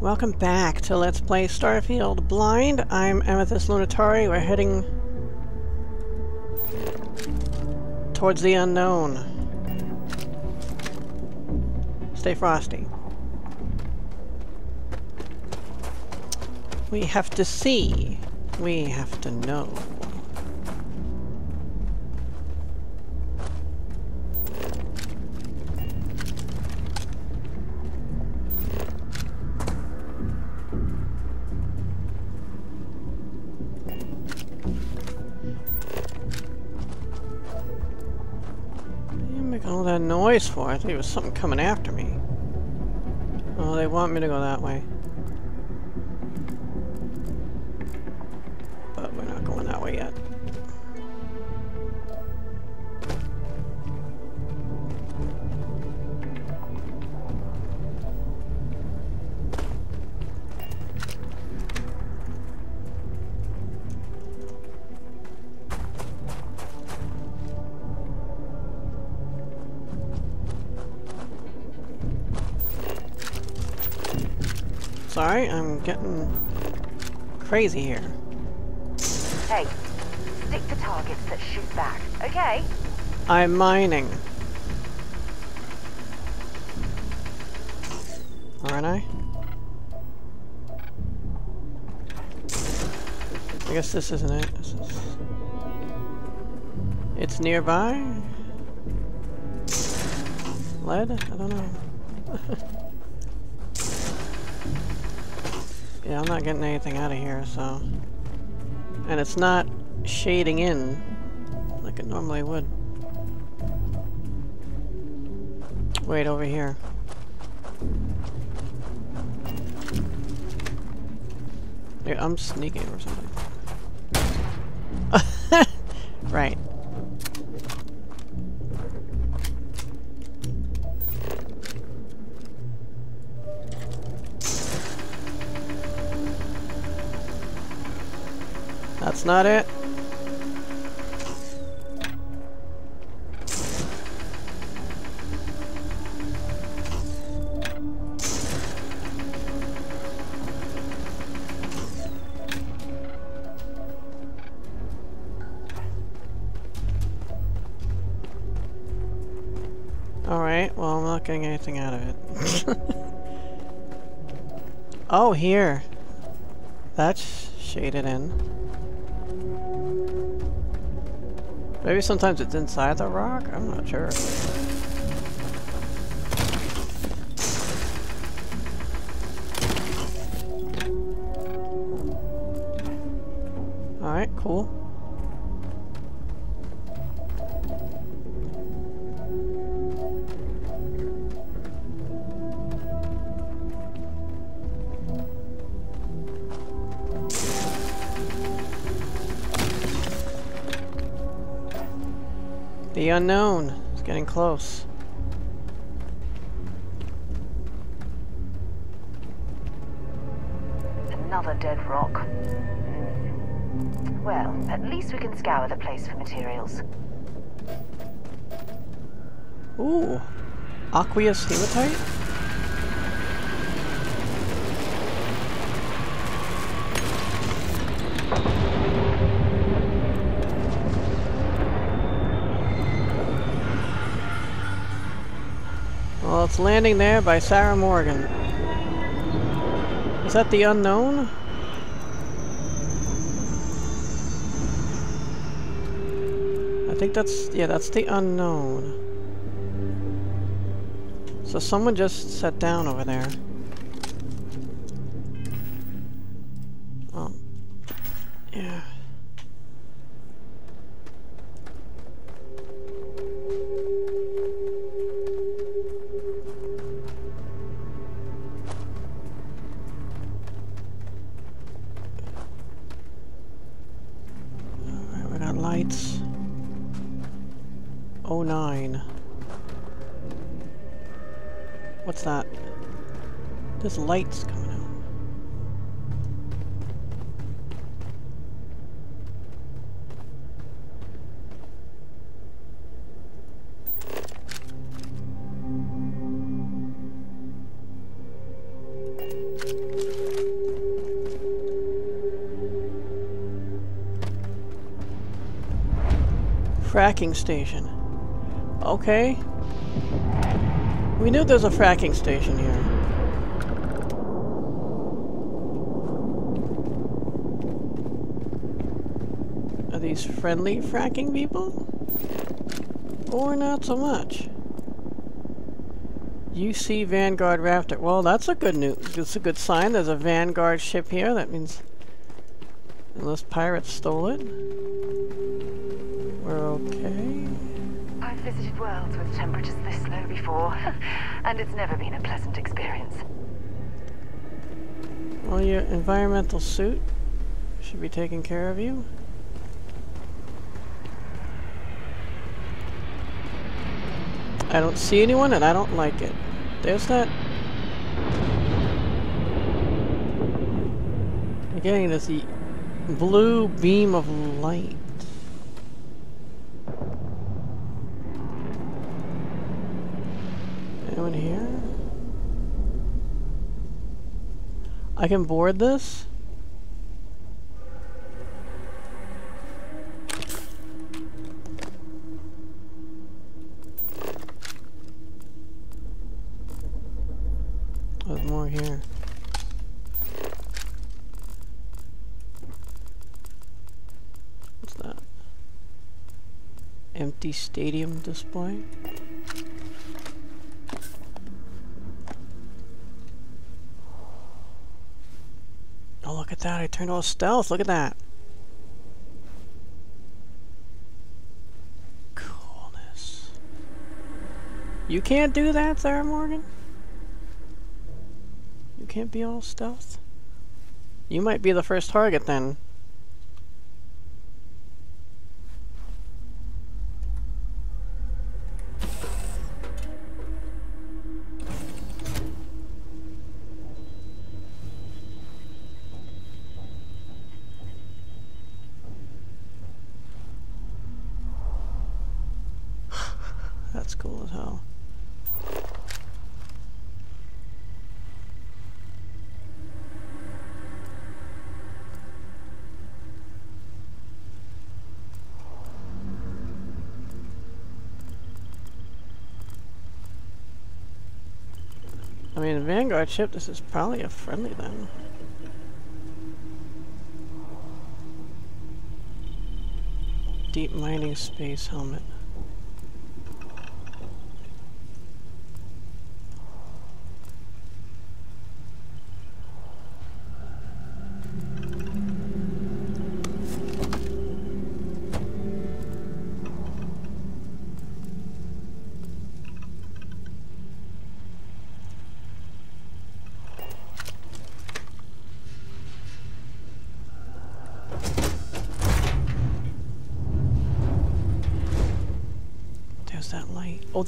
Welcome back to Let's Play Starfield Blind. I'm Amethyst Lunitari. We're heading towards the unknown. Stay frosty. We have to see. We have to know. Noise for? I thought it was something coming after me. Oh, they want me to go that way. Sorry, I'm getting crazy here. Hey, stick to targets that shoot back, okay? I'm mining. Aren't I? I guess this isn't it. This is... It's nearby? Lead? I don't know. yeah, I'm not getting anything out of here, so... And it's not shading in like it normally would. Wait, over here. Yeah, I'm sneaking or something. right. Not it. Alright, well I'm not getting anything out of it. oh, here. That's shaded in. Maybe sometimes it's inside the rock? I'm not sure. Unknown It's getting close. Another dead rock. Hmm. Well, at least we can scour the place for materials. Ooh, aqueous hematite? It's landing there by Sarah Morgan. Is that the unknown? I think that's, yeah, that's the unknown. So someone just sat down over there. lights coming out. Fracking station. Okay. We knew there's a fracking station here. Friendly fracking people? Or not so much? UC Vanguard Raptor. Well, that's a good news. It's a good sign. There's a Vanguard ship here. That means unless pirates stole it, we're okay. I've visited worlds with temperatures this low before, and it's never been a pleasant experience. Well, your environmental suit should be taking care of you. I don't see anyone and I don't like it. There's that... I'm getting this blue beam of light. Anyone here? I can board this? Empty stadium display? Oh, look at that. I turned all stealth. Look at that. Coolness. You can't do that, Sarah Morgan? You can't be all stealth? You might be the first target then. That's cool as hell. I mean, Vanguard ship, this is probably a friendly then. Deep mining space helmet.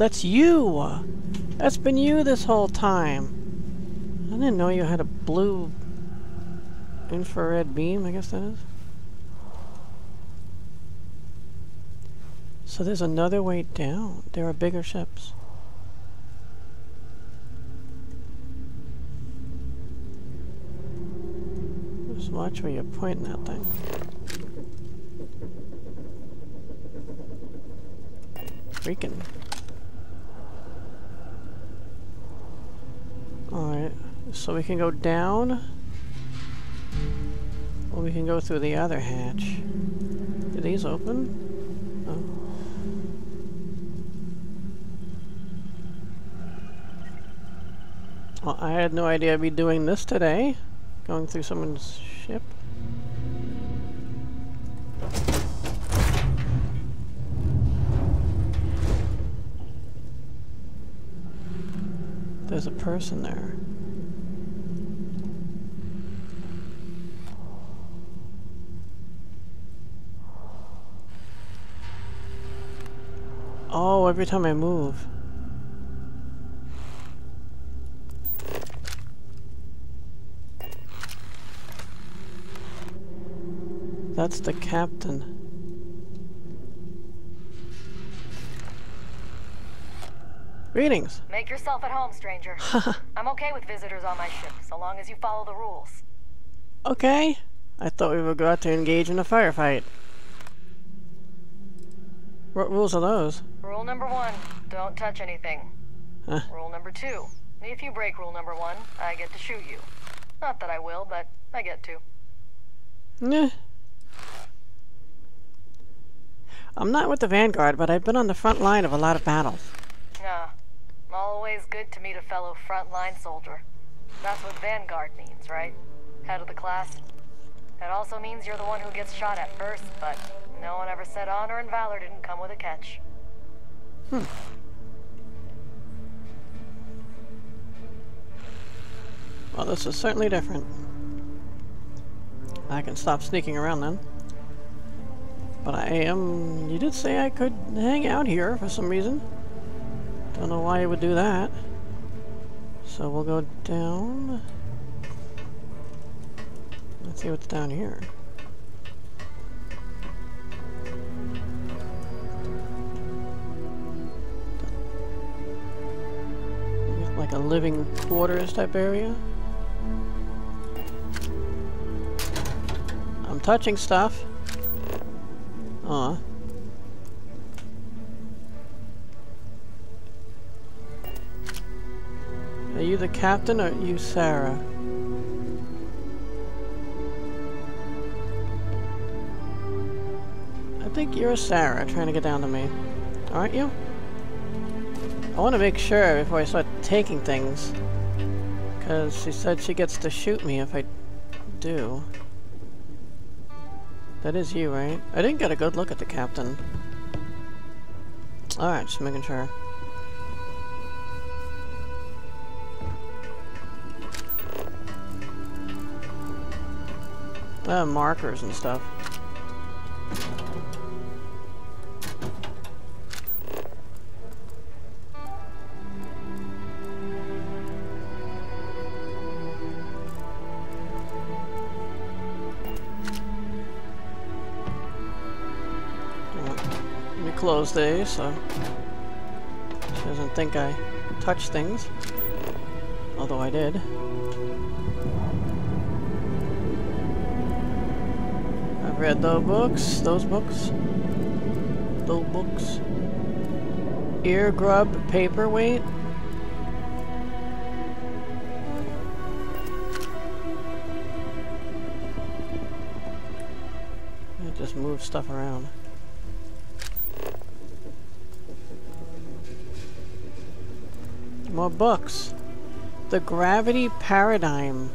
That's you! That's been you this whole time. I didn't know you had a blue infrared beam, I guess that is. So there's another way down. There are bigger ships. Just watch where you're pointing that thing. Freaking. Alright, so we can go down. Or we can go through the other hatch. Do these open? Oh. Well, I had no idea I'd be doing this today. Going through someone's ship. There's a person there. Oh, every time I move. That's the captain. Greetings. Make yourself at home, stranger. I'm okay with visitors on my ship, so long as you follow the rules. Okay. I thought we would go out to engage in a firefight. What rules are those? Rule number one, don't touch anything. Huh. Rule number two, if you break rule number one, I get to shoot you. Not that I will, but I get to. Yeah. I'm not with the Vanguard, but I've been on the front line of a lot of battles. Ah, always good to meet a fellow frontline soldier. That's what Vanguard means, right? Head of the class. It also means you're the one who gets shot at first, but no one ever said honor and valor didn't come with a catch. Hmm. Well, this is certainly different. I can stop sneaking around then. But I am... You did say I could hang out here for some reason. Don't know why you would do that. So we'll go down. Let's see what's down here. Like a living quarters type area. I'm touching stuff. Aw. The captain or you Sarah? I think you're a Sarah trying to get down to me. Aren't you? I want to make sure before I start taking things. Because she said she gets to shoot me if I do. That is you, right? I didn't get a good look at the captain. Alright, just making sure. Uh, markers and stuff. Let me close these so she doesn't think I touch things. Although I did. Read those books, those books, those books. Ear grub paperweight. I just move stuff around. More books. The Gravity Paradigm.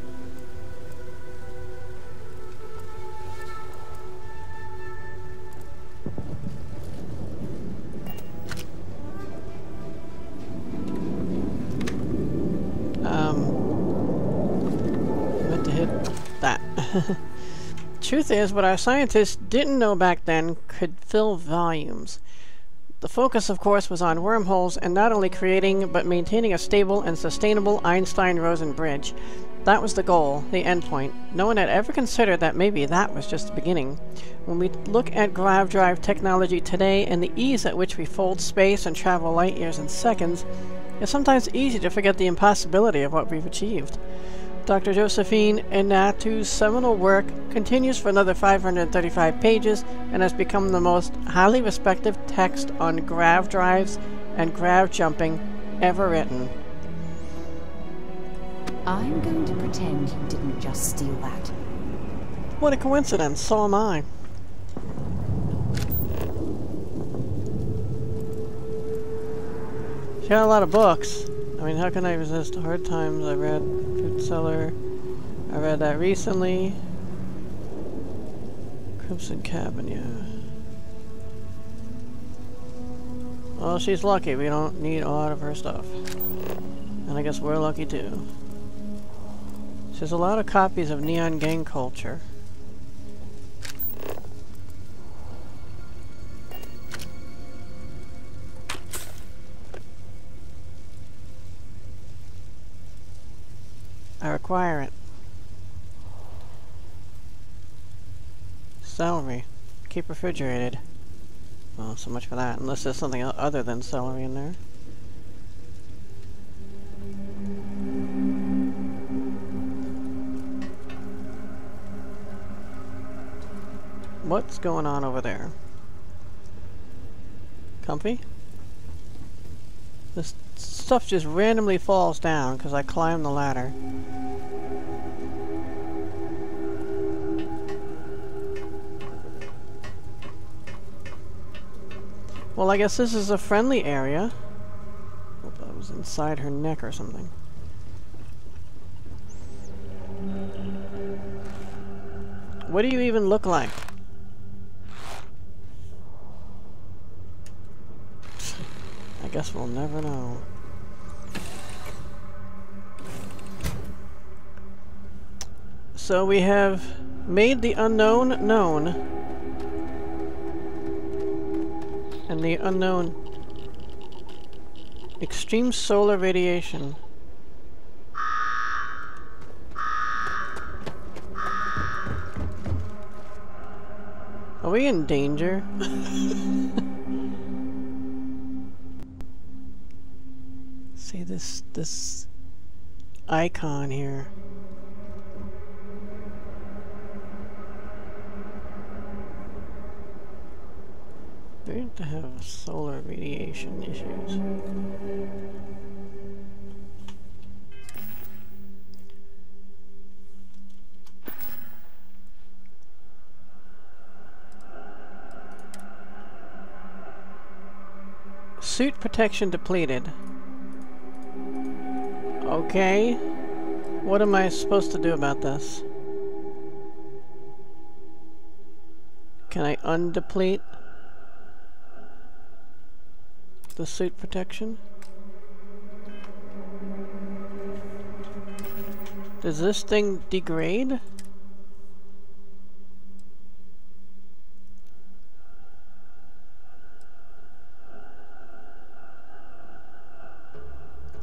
Truth is, what our scientists didn't know back then could fill volumes. The focus, of course, was on wormholes and not only creating but maintaining a stable and sustainable Einstein-Rosen bridge. That was the goal, the endpoint. No one had ever considered that maybe that was just the beginning. When we look at grav drive technology today and the ease at which we fold space and travel light years in seconds, it's sometimes easy to forget the impossibility of what we've achieved. Dr. Josephine Enatu's seminal work continues for another 535 pages and has become the most highly respected text on grav drives and grav jumping ever written. I'm going to pretend you didn't just steal that. What a coincidence, so am I. She had a lot of books. I mean, how can I resist Hard Times? I read Cellar. I read that recently. Crimson Cabin, yeah. Well, she's lucky. We don't need a lot of her stuff. And I guess we're lucky too. She has a lot of copies of Neon Gang Culture. Require it. Celery. Keep refrigerated. Well, so much for that. Unless there's something other than celery in there. What's going on over there? Comfy? This stuff just randomly falls down because I climb the ladder. Well, I guess this is a friendly area. Hope that was inside her neck or something. What do you even look like? I guess we'll never know. So we have made the unknown known. And the unknown extreme solar radiation. Are we in danger? See this this icon here. Weird to have solar radiation issues. Suit protection depleted. Okay. What am I supposed to do about this? Can I undeplete the suit protection? Does this thing degrade?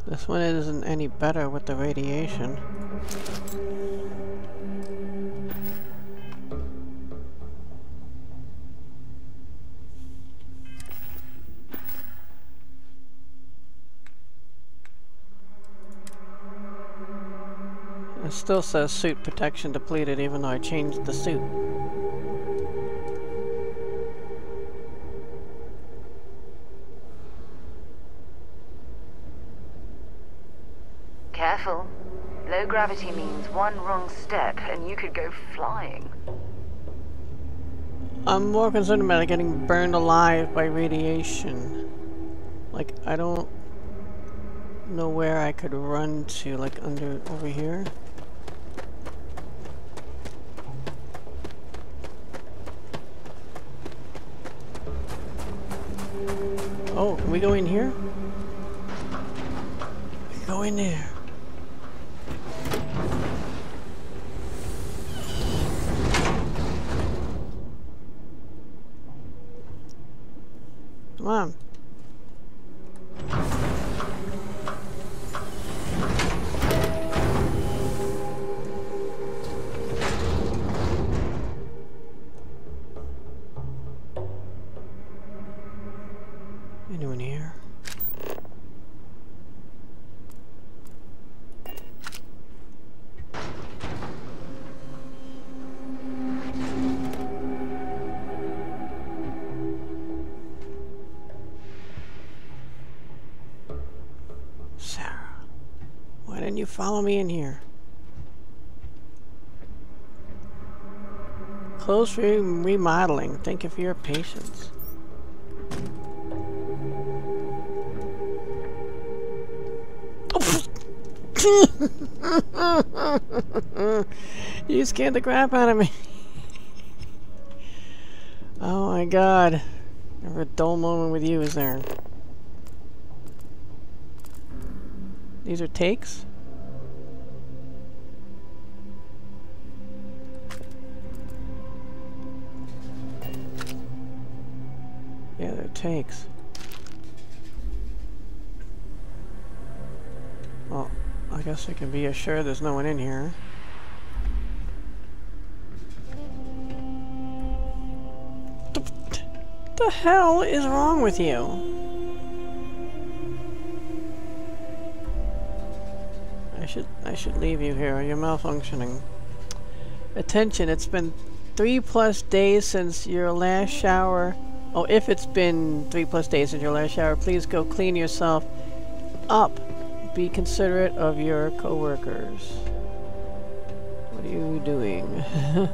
This one isn't any better with the radiation. Still says suit protection depleted even though I changed the suit. Careful. Low gravity means one wrong step and you could go flying. I'm more concerned about getting burned alive by radiation. Like, I don't know where I could run to, like under over here. We go in here? Go in there. Come on. Follow me in here? Close for remodeling. Thank you for your patience. you scared the crap out of me. oh my god. Never a dull moment with you, is there? These are takes? Takes. Well, I guess I can be assured there's no one in here. The, the hell is wrong with you? I should I should leave you here. You're malfunctioning. Attention, it's been three plus days since your last shower Oh, if it's been three plus days since your last shower, please go clean yourself up. Be considerate of your coworkers. What are you doing?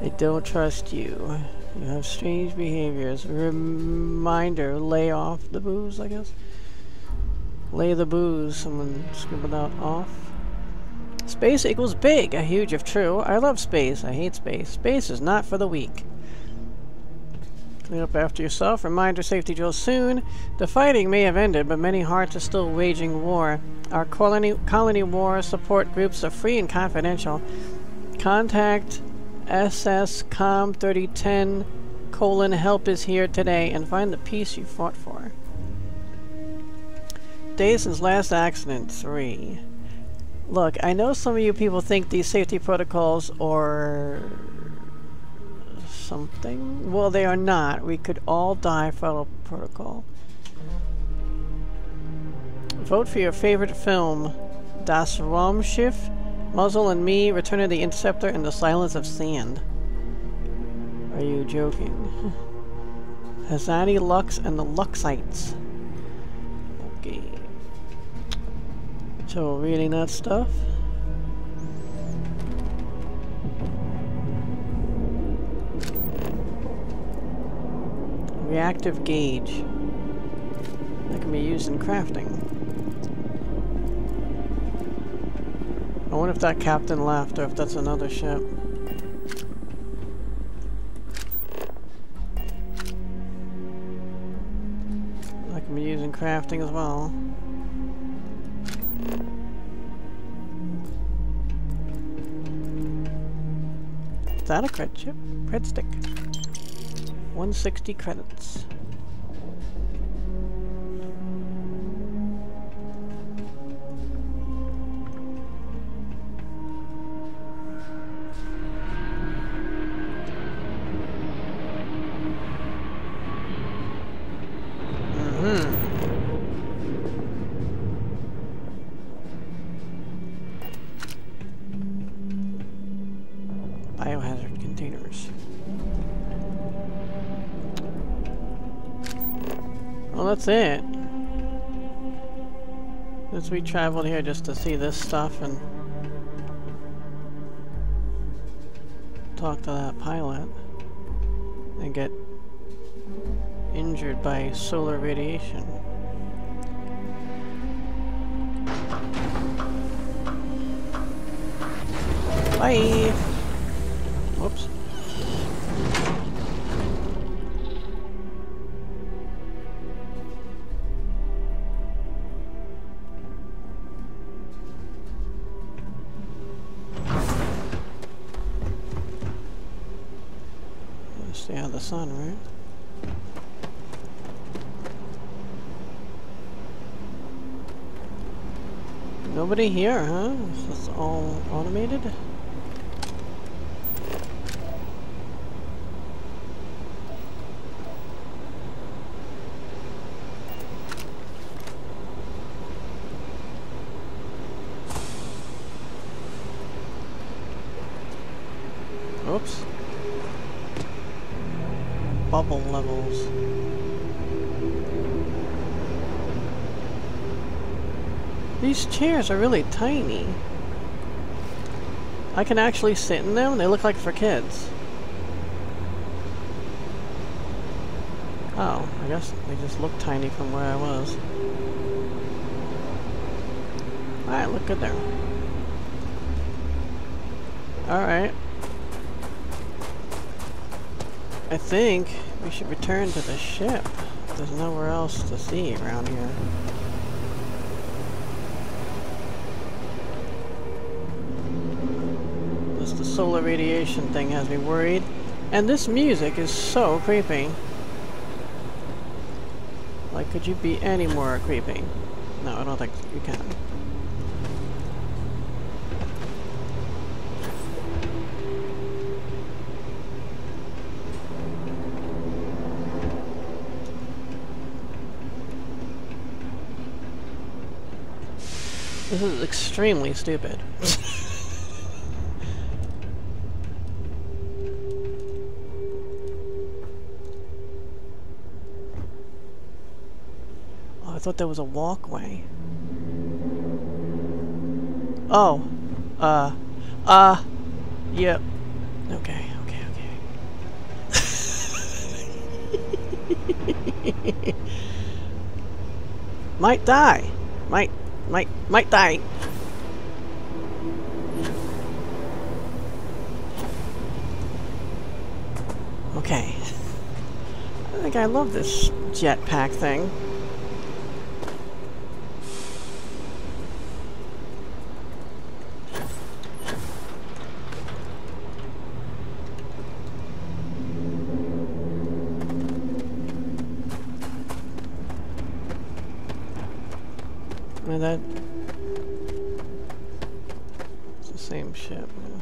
I don't trust you. You have strange behaviors. Reminder, lay off the booze, I guess. Lay the booze. Someone scribbled out off. Space equals big. A huge if true. I love space. I hate space. Space is not for the weak. Clean up after yourself. Reminder safety drill soon. The fighting may have ended, but many hearts are still waging war. Our colony, colony war support groups are free and confidential. Contact SS Com 3010 colon help is here today and find the peace you fought for. Days since last accident, three. Look, I know some of you people think these safety protocols are something. Well, they are not. We could all die a protocol. Vote for your favorite film. Das Raumschiff, Muzzle and Me, Return of the Interceptor, and The Silence of Sand. Are you joking? Hazani Lux and the Luxites. Okay. So, reading that stuff. Reactive gauge. That can be used in crafting. I wonder if that captain left or if that's another ship. That can be used in crafting as well. Is that a cred chip? Cred stick. 160 credits. That's it. Since we traveled here just to see this stuff and talk to that pilot and get injured by solar radiation. Nobody here, huh? Is this all automated? These chairs are really tiny. I can actually sit in them. They look like for kids. Oh, I guess they just look tiny from where I was. Alright, look good there. Alright. I think we should return to the ship. There's nowhere else to see around here. This the solar radiation thing has me worried. And this music is so creepy. Like, could you be any more creepy? No, I don't think you can. This is extremely stupid. thought there was a walkway. Oh. Uh. Uh. Yep. Okay, okay, okay. might die. Might, might, might die. Okay. I think I love this jetpack thing. That it's the same ship. Yeah.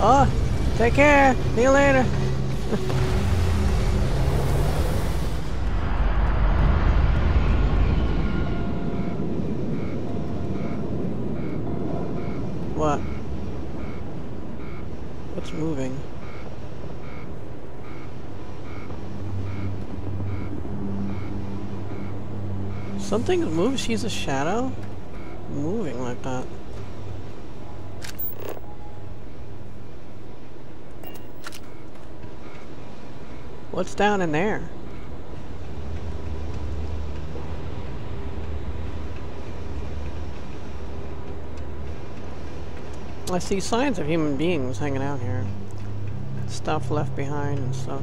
Oh, take care. See you later. what? What's moving? Something moves. She's a shadow? Moving like that. What's down in there? I see signs of human beings hanging out here. Stuff left behind and stuff.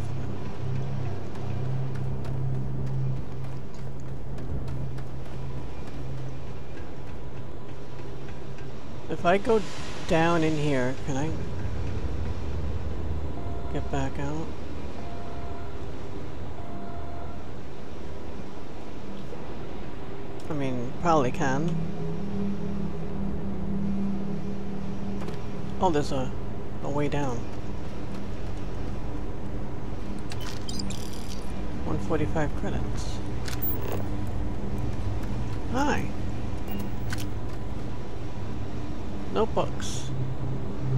If I go down in here, can I get back out? I mean, probably can. Oh, there's a, a way down. 145 credits. Hi. Notebooks.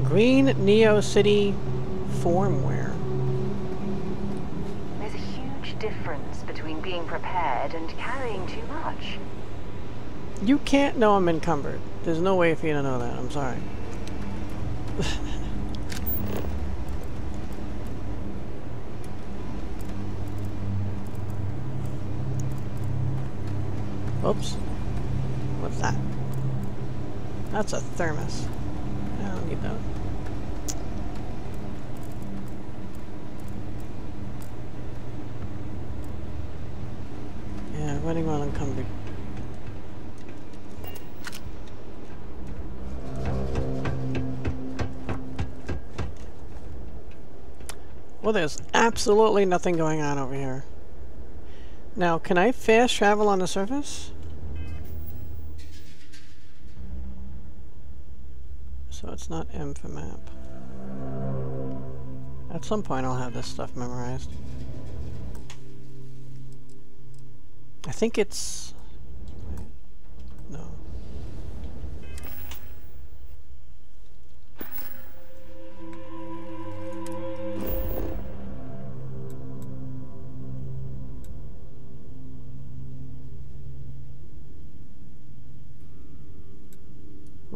Green Neo City Formware. There's a huge difference between being prepared and carrying too much. You can't know I'm encumbered. There's no way for you to know that. I'm sorry. Oops. What's that? That's a thermos. I don't need that. Yeah, running while encumbered. Well, there's absolutely nothing going on over here. Now, can I fast travel on the surface? It's not M for map. At some point I'll have this stuff memorized. I think it's...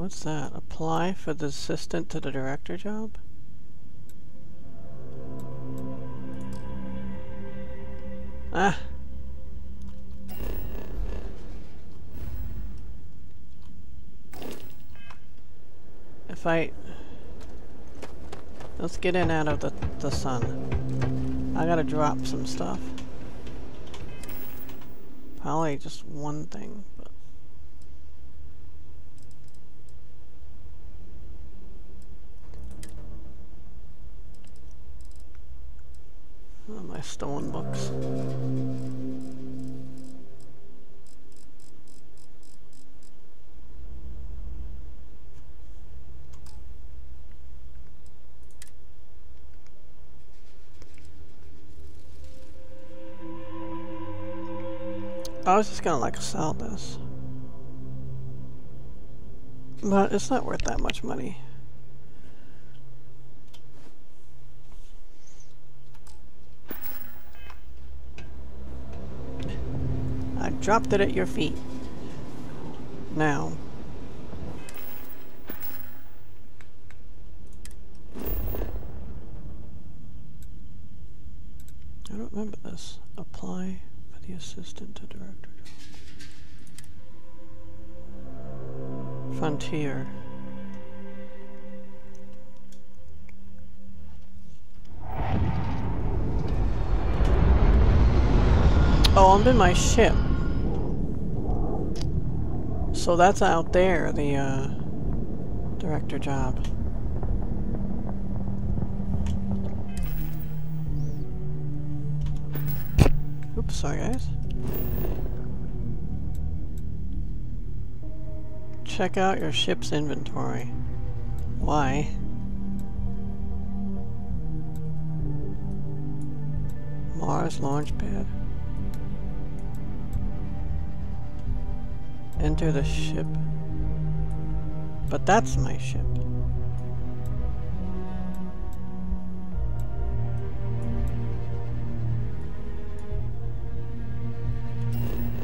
What's that? Apply for the assistant to the director job? Ah. If I... Let's get in out of the, the sun. I gotta drop some stuff. Probably just one thing. But Oh, my stolen books. I was just gonna like sell this. But it's not worth that much money. Dropped it at your feet. Now. I don't remember this. Apply for the assistant to director. Frontier. Oh, I'm in my ship. So that's out there, the uh, director job. Oops, sorry guys. Check out your ship's inventory. Why? Mars launch pad. Enter the ship. But that's my ship.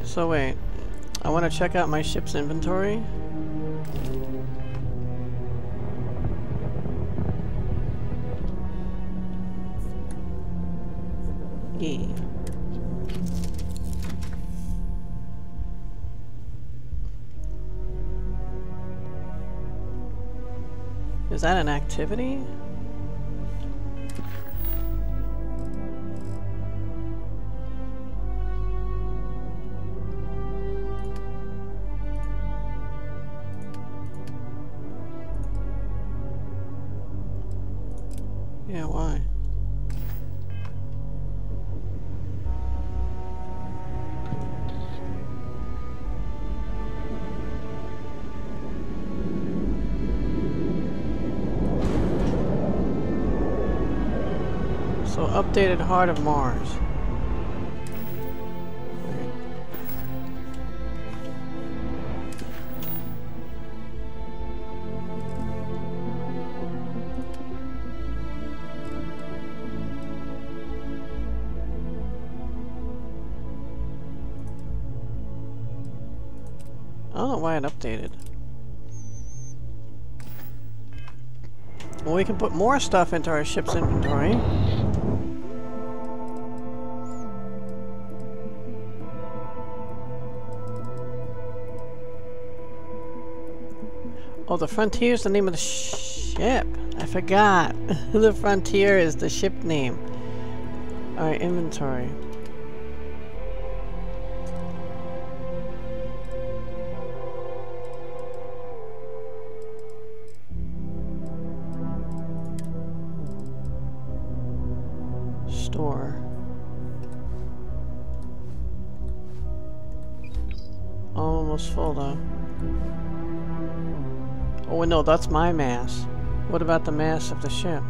So wait, I want to check out my ship's inventory. That an activity? Yeah, why? Updated Heart of Mars. I don't know why it updated. Well, we can put more stuff into our ship's inventory. Oh, the Frontier is the name of the ship. I forgot. the Frontier is the ship name. Alright, inventory. Store. Almost full though. Oh no, that's my mass. What about the mass of the ship?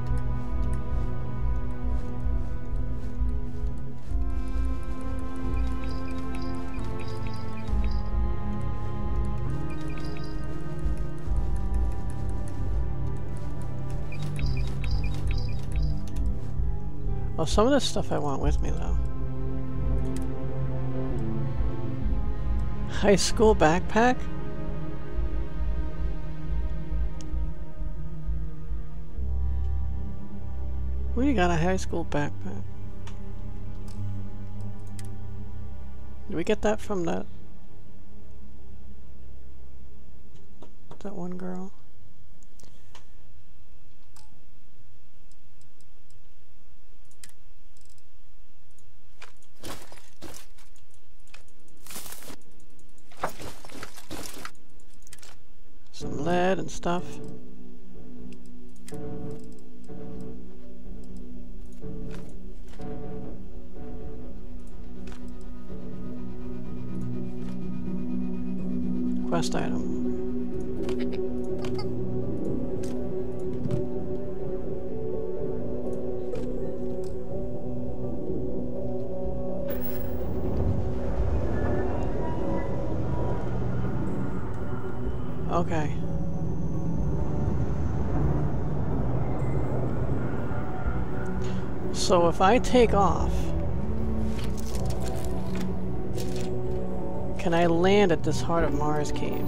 Oh, some of this stuff I want with me though. High school backpack? We got a high school backpack. Did we get that from that? That one girl? Some lead and stuff. Quest item. Okay. So if I take off Can I land at this Heart of Mars cave?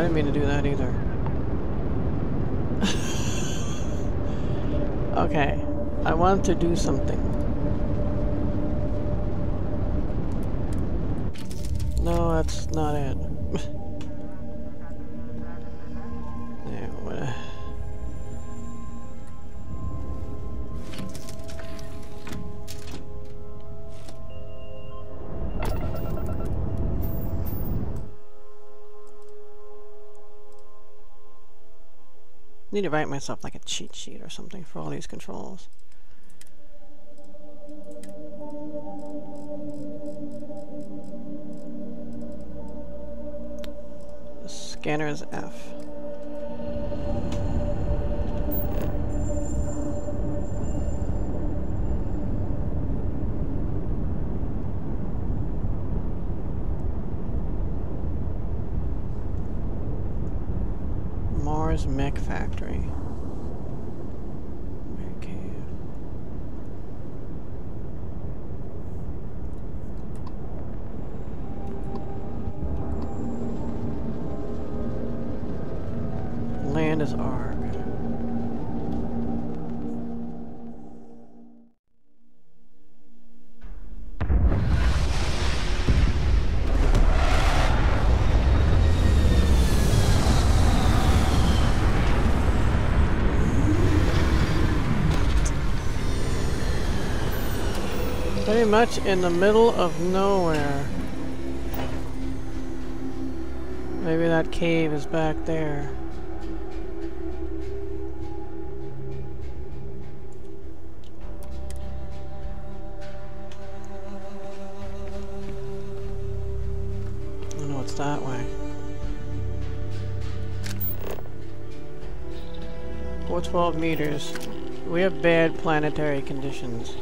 I didn't mean to do that either. okay. I want to do something. No, that's not it. Need to write myself like a cheat sheet or something for all these controls. The scanner is F. Mars Mech Factory. Much in the middle of nowhere. Maybe that cave is back there. It's that way. Four twelve meters. We have bad planetary conditions.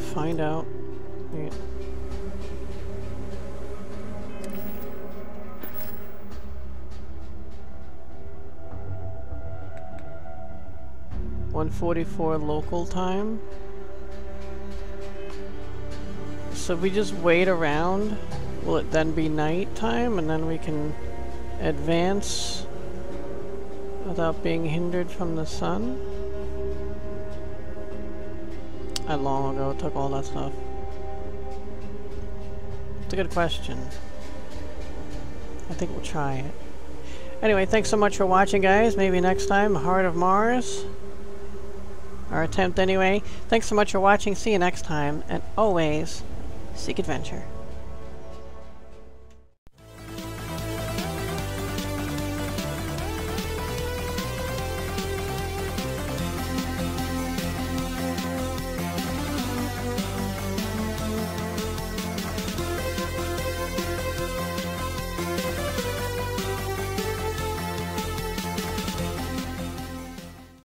Find out? Yeah. One forty-four local time. So if we just wait around, will it then be night time and then we can advance without being hindered from the sun? I long ago took all that stuff. It's a good question. I think we'll try it. Anyway, thanks so much for watching, guys. Maybe next time, Heart of Mars. Our attempt, anyway. Thanks so much for watching. See you next time. And always, seek adventure.